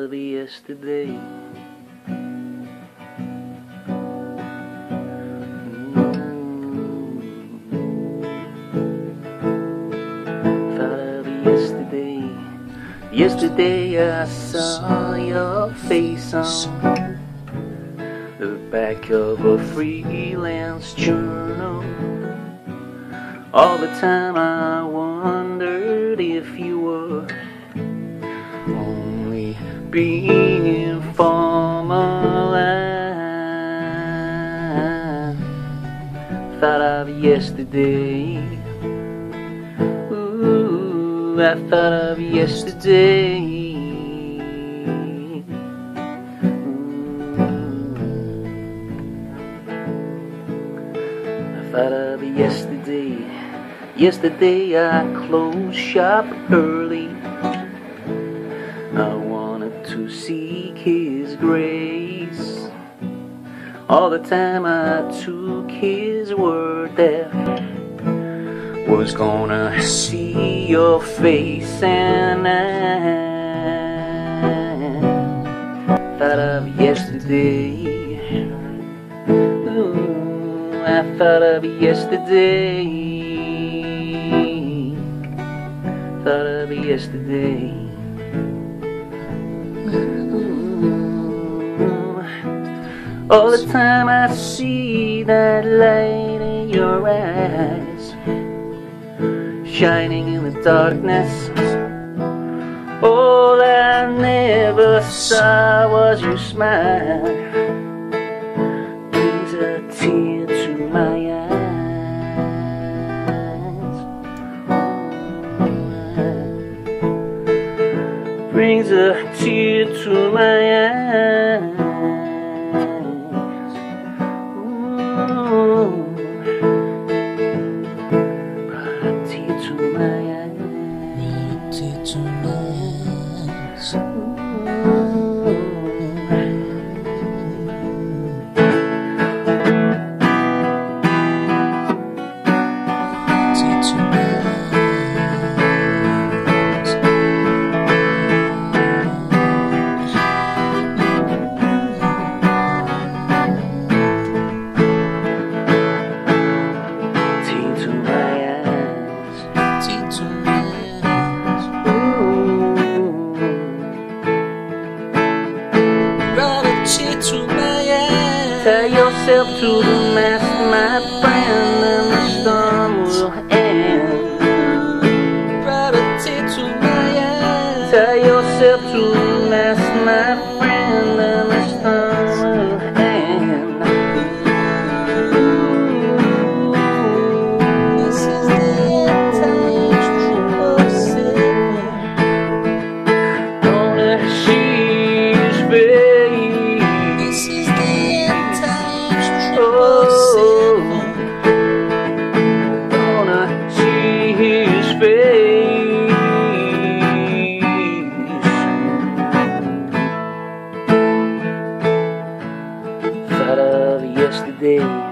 thought of yesterday. Mm. Yesterday. Yesterday I saw your face on the back of a freelance journal. All the time I wondered being formalized. Thought of yesterday. Ooh, I thought of yesterday. I thought of yesterday. Yesterday I closed shop early. All the time I took His word that was gonna see your face, and I thought of yesterday. Ooh, I thought of yesterday. Thought of yesterday. Ooh. All the time I see that light in your eyes, shining in the darkness. All I never saw was your smile brings a tear to my eyes. Brings a tear to my eyes. to the mass, my friend, and the storm will end. Gravity to my end. Yourself to Yesterday. the day.